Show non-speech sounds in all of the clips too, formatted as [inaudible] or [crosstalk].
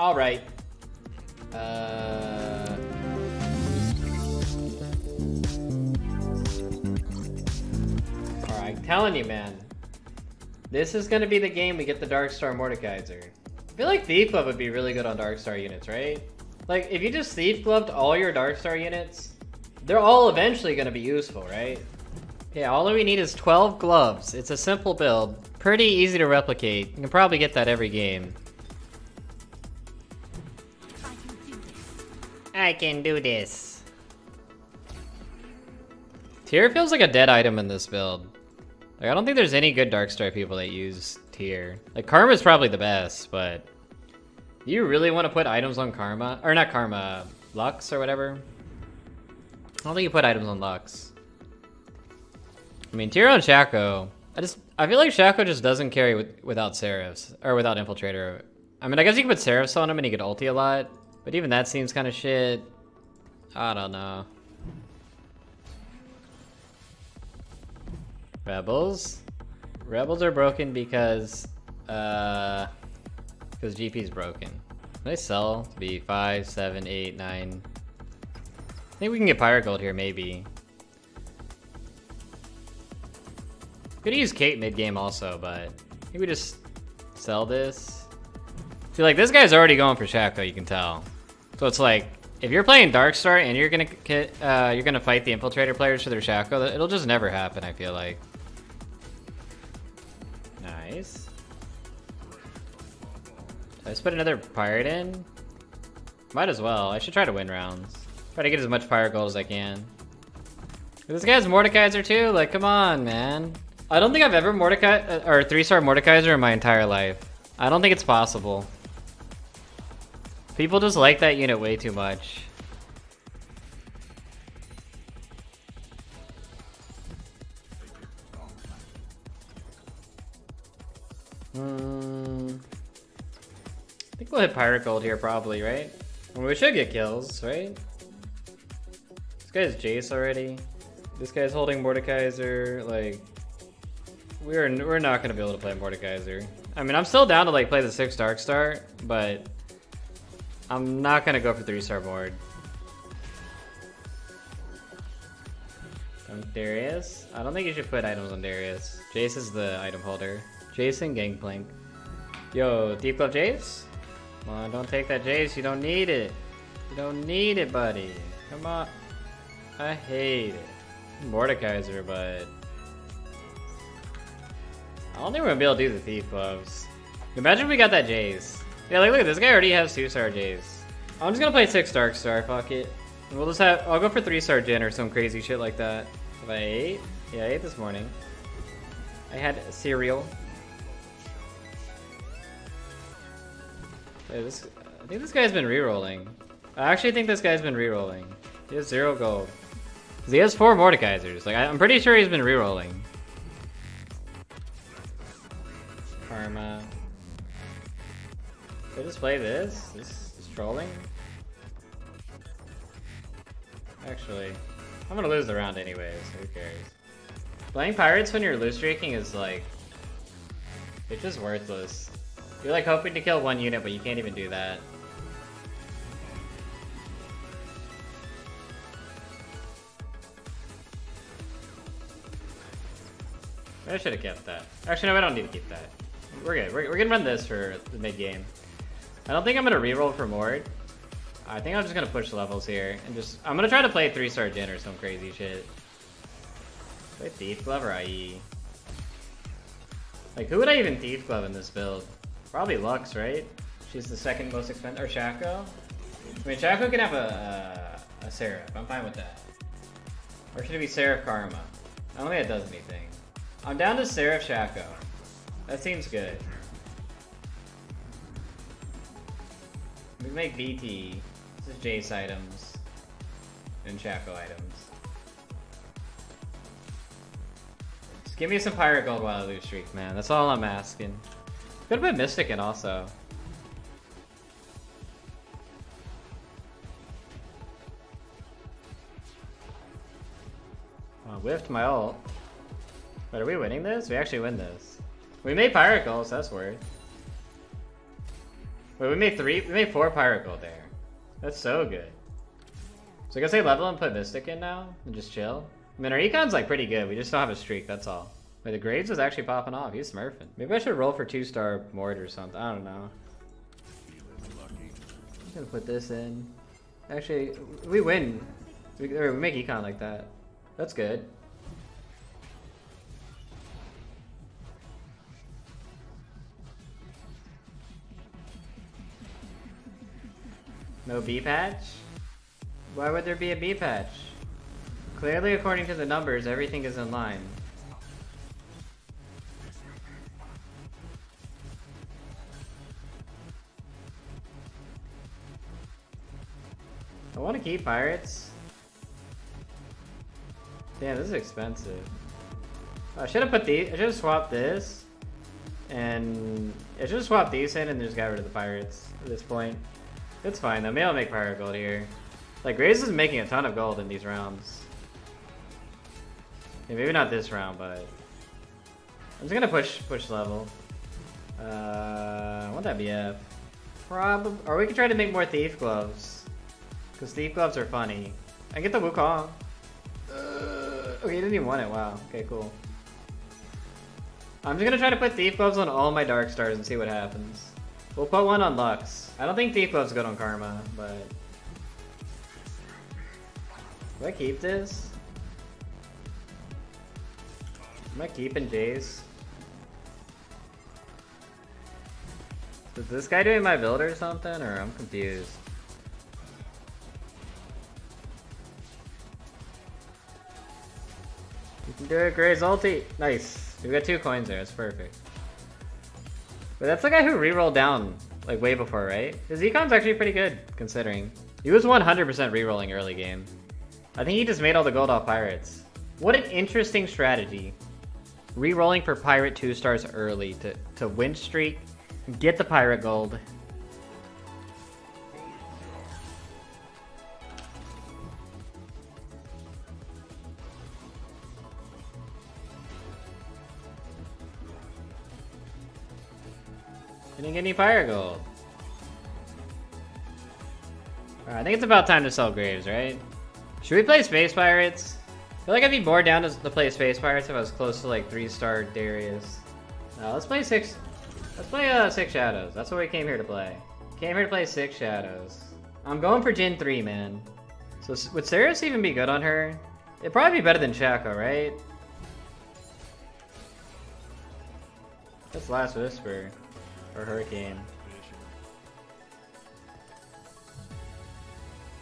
All right. Uh... All right, telling you, man. This is gonna be the game we get the Darkstar Mordekaiser. I feel like Thief Glove would be really good on Darkstar units, right? Like, if you just Thief Gloved all your Darkstar units, they're all eventually gonna be useful, right? Yeah, all we need is 12 gloves. It's a simple build. Pretty easy to replicate. You can probably get that every game. I can do this. Tear feels like a dead item in this build. Like, I don't think there's any good Darkstar people that use Tear. Like, Karma's probably the best, but... You really want to put items on Karma? Or not Karma, Lux or whatever? I don't think you put items on Lux. I mean, Tear on Shaco... I just... I feel like Shaco just doesn't carry with, without Seraphs. Or without Infiltrator. I mean, I guess you can put Seraphs on him and he could ulti a lot. But even that seems kind of shit. I don't know. Rebels? Rebels are broken because, uh, because GP's broken. Can they sell to be 5, 7, 8, 9? I think we can get Pirate Gold here, maybe. Could use Kate mid-game also, but I think we just sell this. See, like, this guy's already going for Shaco, you can tell. So it's like, if you're playing Darkstar and you're gonna uh, you're gonna fight the Infiltrator players for their Shaco, it'll just never happen, I feel like. Nice. Let's put another Pirate in. Might as well. I should try to win rounds. Try to get as much Pirate Gold as I can. This guy's Mordekaiser too? Like, come on, man. I don't think I've ever Mordecai uh, or three-star Mordekaiser in my entire life. I don't think it's possible. People just like that unit way too much. Hmm. I think we'll hit Pirate Gold here probably, right? Well, we should get kills, right? This guy's Jace already. This guy's holding Mordekaiser, like... We're, we're not gonna be able to play Mordekaiser. I mean, I'm still down to like play the 6 Dark Star, but... I'm not gonna go for 3-star board. Um, Darius? I don't think you should put items on Darius. Jace is the item holder. Jason Gangplank. Yo, Thief Glove Jace? Come on, don't take that Jace. You don't need it. You don't need it, buddy. Come on. I hate it. Mordekaiser, but... I don't think we're gonna be able to do the Thief Gloves. Imagine if we got that Jace. Yeah, like, look at this guy already has 2-star Jace. I'm just gonna play 6 Darkstar, fuck it. We'll just have- I'll go for 3-star Jhin or some crazy shit like that. Have I ate? Yeah, I ate this morning. I had cereal. Wait, this, I think this guy's been re-rolling. I actually think this guy's been re-rolling. He has zero gold. He has four Mordekaisers. Like, I'm pretty sure he's been re-rolling. Karma. I just play this? This is trolling? Actually, I'm gonna lose the round anyways, who cares? Playing pirates when you're loose streaking is like... It's just worthless. You're like hoping to kill one unit, but you can't even do that. I should have kept that. Actually, no, I don't need to keep that. We're good. We're, we're gonna run this for the mid game. I don't think I'm gonna reroll for Mord. I think I'm just gonna push levels here and just. I'm gonna try to play three star Jhin or some crazy shit. Play Thief Glove or IE. Like, who would I even Thief Glove in this build? Probably Lux, right? She's the second most expensive. Or Shaco? I mean, Shaco can have a, a, a Seraph. I'm fine with that. Or should it be Seraph Karma? I don't think that does anything. I'm down to Seraph Shaco. That seems good. We can make BT. This is Jace items. And Shaco items. Just give me some Pirate Gold while I lose streak, man. That's all I'm asking. Could have been Mystic and also. Whiffed my ult. But are we winning this? We actually win this. We made Pirate Gold, so that's weird. Wait, we made three, we made four pirate gold there. That's so good. So I guess I level and put Mystic in now and just chill. I mean, our econ's like pretty good. We just don't have a streak, that's all. Wait, the Graves is actually popping off. He's smurfing. Maybe I should roll for two-star Mort or something. I don't know. I'm gonna put this in. Actually, we win. We, we make econ like that. That's good. No B patch? Why would there be a B patch? Clearly, according to the numbers, everything is in line. I want to keep pirates. Damn, this is expensive. I should have put these. I should have swapped this, and I should have swapped these in and just got rid of the pirates at this point. It's fine though. Maybe I'll make pirate gold here. Like Graves is making a ton of gold in these rounds. Yeah, maybe not this round, but I'm just gonna push push level. Uh, I want that BF. Probably, or we could try to make more thief gloves. Because thief gloves are funny. I get the Wukong. Uh, okay, you didn't even want it. Wow. Okay, cool. I'm just gonna try to put thief gloves on all my dark stars and see what happens. We'll put one on Lux. I don't think thief gloves good on Karma, but do I keep this? Am I keeping Jace? Is this guy doing my build or something, or I'm confused? You can do it, Graves ulti! Nice. We got two coins there, that's perfect. But that's the guy who re-rolled down, like, way before, right? His econ's actually pretty good, considering. He was 100% re-rolling early game. I think he just made all the gold off pirates. What an interesting strategy. Re-rolling for pirate 2 stars early to, to win streak, get the pirate gold. Didn't get any pirate gold. I think it's about time to sell Graves, right? Should we play Space Pirates? I feel like I'd be more down to, to play Space Pirates if I was close to like 3-star Darius. Uh, let's play 6... Let's play uh, 6 Shadows. That's what we came here to play. Came here to play 6 Shadows. I'm going for Jhin 3, man. So would Seris even be good on her? It'd probably be better than Shaco, right? That's Last Whisper. Or Hurricane.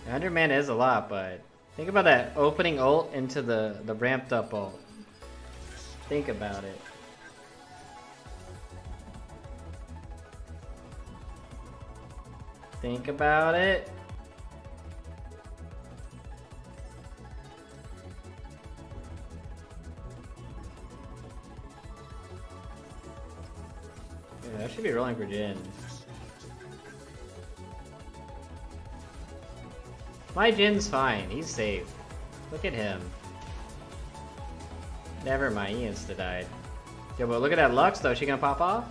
100 mana is a lot, but think about that opening ult into the, the ramped up ult. Think about it. Think about it. Yeah, I should be rolling for Jhin. My Jhin's fine. He's safe. Look at him. Never mind, he insta-died. Yeah, but look at that Lux though. She gonna pop off?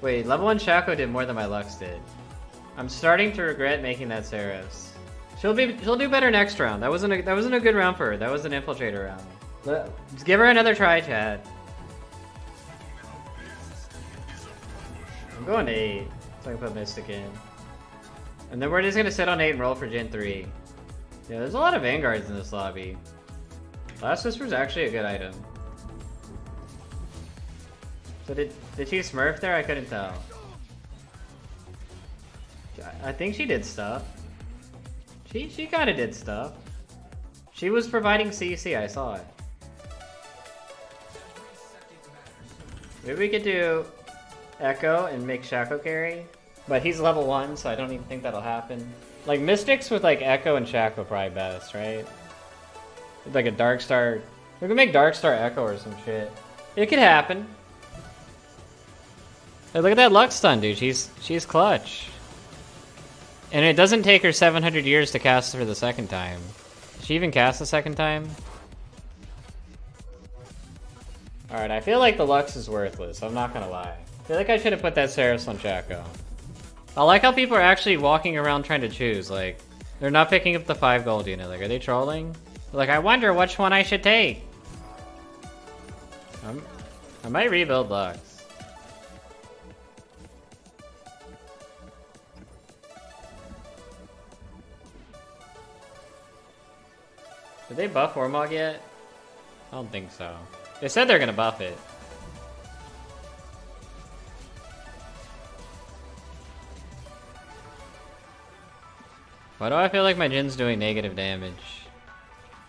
Wait, level 1 Shaco did more than my Lux did. I'm starting to regret making that Seris. She'll be she'll do better next round. That wasn't a that wasn't a good round for her. That was an infiltrator round. Let, give her another try, Chad. Going to 8, so I can put Mystic in. And then we're just gonna sit on 8 and roll for Jhin 3. Yeah, there's a lot of Vanguards in this lobby. Last Whisper's actually a good item. So did, did she smurf there? I couldn't tell. I think she did stuff. She, she kinda did stuff. She was providing CC, I saw it. Maybe we could do Echo and make Shaco carry. But he's level 1, so I don't even think that'll happen. Like, Mystics with, like, Echo and Shaco probably best, right? With, like, a Dark Star... We can make Dark Star Echo or some shit. It could happen. Hey, look at that Lux stun, dude. She's, she's clutch. And it doesn't take her 700 years to cast for the second time. Did she even cast the second time? Alright, I feel like the Lux is worthless. I'm not gonna lie. Feel like I should have put that Ceres on Shaco. I like how people are actually walking around trying to choose, like, they're not picking up the 5 gold unit, like, are they trolling? like, I wonder which one I should take. I'm, I might rebuild Lux. Did they buff Warmog yet? I don't think so. They said they're gonna buff it. Why do I feel like my Jhin's doing negative damage?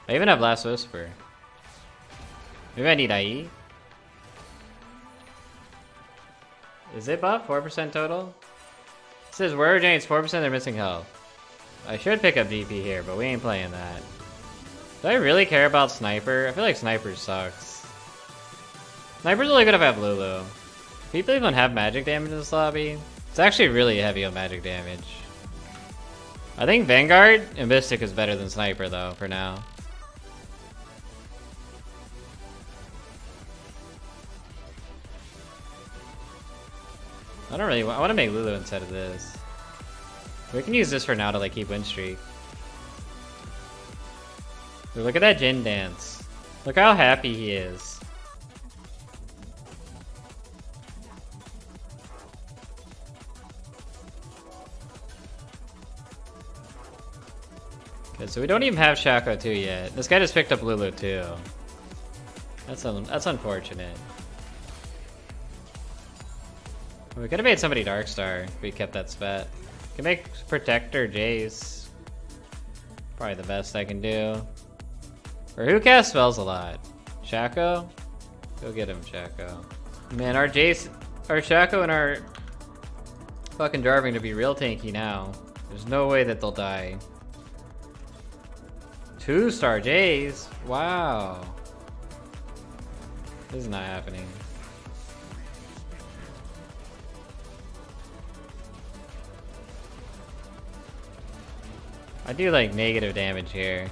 I even have Last Whisper. Maybe I need IE? Is it buff? 4% total? It says Giants 4% they're missing health. I should pick up DP here, but we ain't playing that. Do I really care about Sniper? I feel like Sniper sucks. Sniper's only good if I have Lulu. People even have magic damage in this lobby. It's actually really heavy on magic damage. I think Vanguard and Mystic is better than Sniper though, for now. I don't really want, I want to make Lulu instead of this. We can use this for now to like keep win streak. Look at that Jhin dance. Look how happy he is. So we don't even have Shaco 2 yet. This guy just picked up Lulu too. That's un that's unfortunate. We could have made somebody Darkstar if we kept that spat. Can make Protector Jace. Probably the best I can do. Or who casts spells a lot? Shaco? Go get him, Shaco. Man, our Jace, our Shaco and our fucking Jarvan to be real tanky now. There's no way that they'll die. Two star Jace? Wow. This is not happening. I do like negative damage here.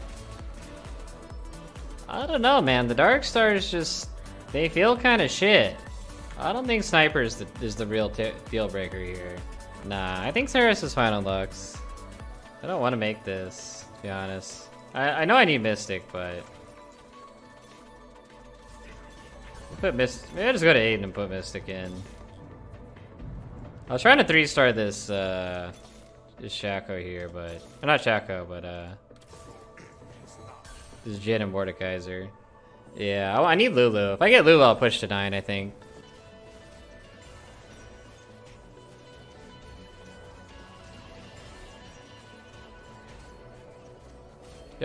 I don't know, man. The Dark Stars just... They feel kind of shit. I don't think Sniper is the, is the real deal breaker here. Nah, I think Ceres is final looks. I don't want to make this, to be honest. I, I know I need Mystic, but... Put Mystic... Maybe I'll just go to 8 and put Mystic in. I was trying to 3-star this, uh... This Shaco here, but... not Shaco, but, uh... This is Jhin and Mordekaiser. Yeah, I, I need Lulu. If I get Lulu, I'll push to 9, I think.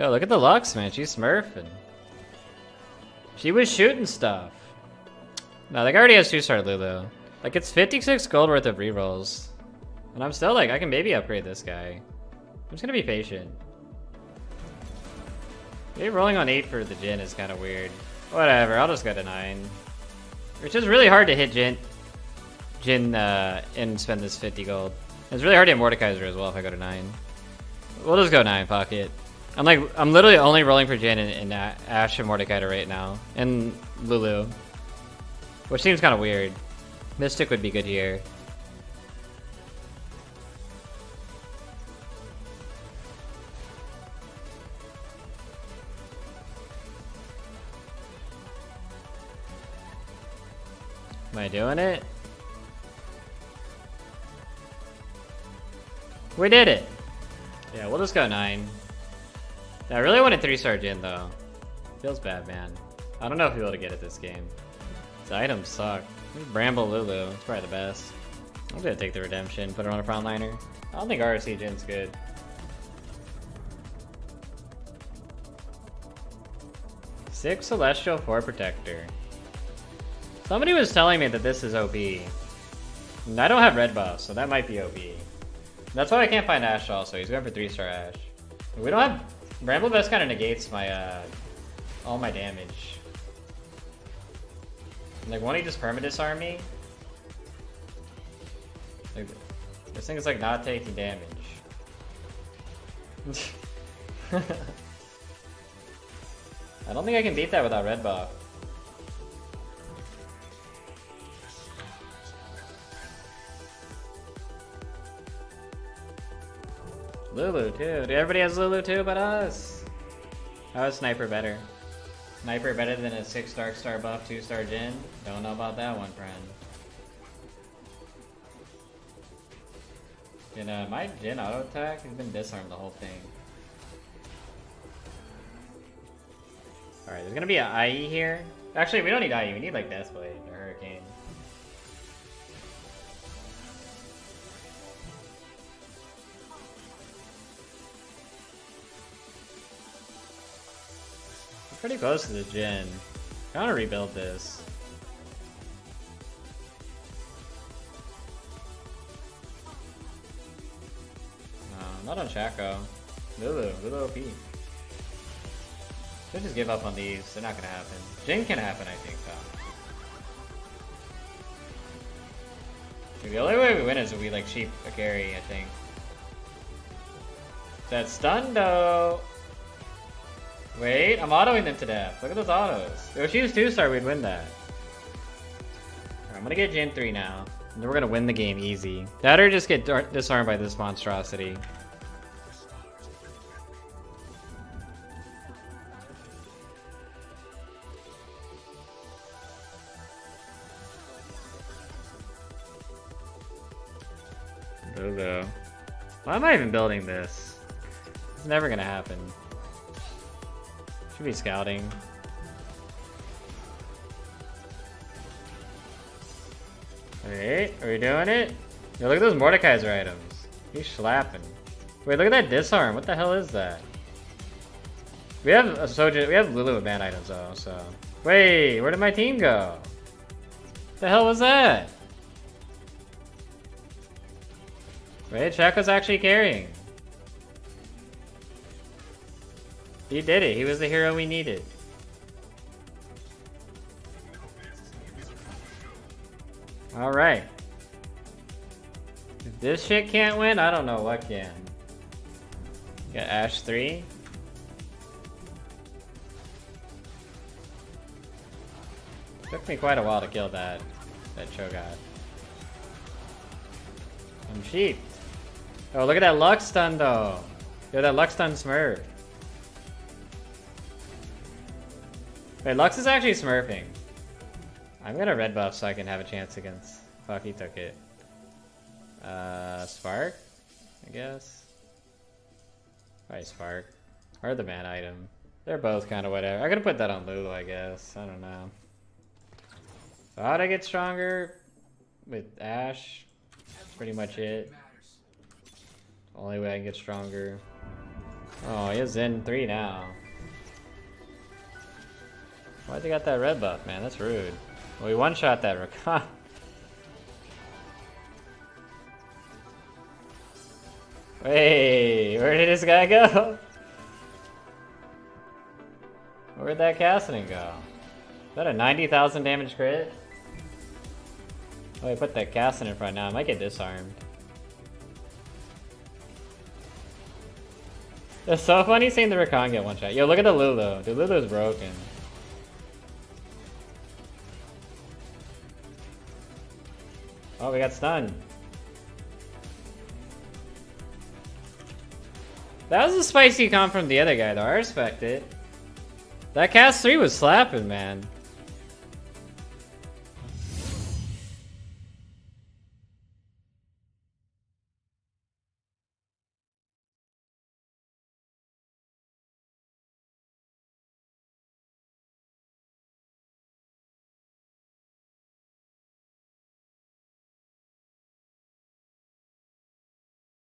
Yo, look at the Lux, man. She's smurfing. She was shooting stuff. No, like, I already has 2-star Lulu. Like, it's 56 gold worth of rerolls. And I'm still like, I can maybe upgrade this guy. I'm just gonna be patient. Maybe rolling on 8 for the Jhin is kind of weird. Whatever, I'll just go to 9. Which is really hard to hit Jhin, Jhin uh, and spend this 50 gold. It's really hard to hit Mordekaiser as well if I go to 9. We'll just go 9, pocket. I'm like, I'm literally only rolling for Jhin and, and uh, Ashe and Mordekaiser right now. And Lulu. Which seems kind of weird. Mystic would be good here. Am I doing it? We did it! Yeah, we'll just go 9. I really wanted 3-star Jhin though. Feels bad, man. I don't know if we'll be able to get it this game. These items suck. Bramble Lulu, it's probably the best. I'm gonna take the Redemption, put it on a frontliner. I don't think RC Jhin's good. Six Celestial, four Protector. Somebody was telling me that this is OP. And I don't have red buff, so that might be OP. That's why I can't find Ashe also. He's going for 3-star Ashe. We don't have... Bramble Vest kind of negates my, uh... All my damage. Like, won't he just perma-disarm me? Like, this thing is like not taking damage. [laughs] I don't think I can beat that without red buff. Lulu too. Everybody has Lulu too but us. How is Sniper better? Sniper better than a 6 Dark Star buff, 2 star Jhin? Don't know about that one, friend. You know, my Jhin auto attack has been disarmed the whole thing. Alright, there's gonna be an IE here. Actually, we don't need IE, we need like Deathblade or Hurricane. Pretty close to the. I wanna rebuild this. No, not on Shaco. Lulu, Lulu OP. Should just give up on these. They're not gonna happen. Jhin can happen, I think, though. The only way we win is if we like cheap a carry, I think. That stun though. Wait, I'm autoing them to death. Look at those autos. If she was two star, we'd win that. Right, I'm gonna get Jhin 3 now. And then we're gonna win the game easy. That or just get disarmed by this monstrosity. Lulu. Why am I even building this? It's never gonna happen. Be scouting. Alright, are we doing it? Yo, look at those Mordekaiser items. He's slapping. Wait, look at that disarm. What the hell is that? We have a Soja, we have Lulu with band items though, so. Wait, where did my team go? The hell was that? Wait, Shaq was actually carrying. He did it. He was the hero we needed. Alright. If this shit can't win, I don't know what can. Got Ashe 3. Took me quite a while to kill that, that Cho'Gath. I'm cheap. Oh, look at that Lux stun though. Yo, that Lux stun Smurf. Wait, Lux is actually smurfing. I'm gonna red buff so I can have a chance against... Fuck, he took it. Uh, Spark? I guess? Probably Spark. Or the man item. They're both kind of whatever. I gotta put that on Lulu, I guess. I don't know. Thought I get stronger with Ashe? That's pretty much it. Only way I can get stronger. Oh, he has Zen 3 now. Why'd they got that red buff, man? That's rude. Well, we one-shot that Rakan. [laughs] Wait, where did this guy go? Where'd that Kassadin go? Is that a 90,000 damage crit? Oh, I put that Kassadin in front now. I might get disarmed. It's so funny seeing the Rakan get one shot. Yo, look at the Lulu. The Lulu's broken. Oh, we got stunned. That was a spicy comp from the other guy though, I respect it. That cast 3 was slapping, man.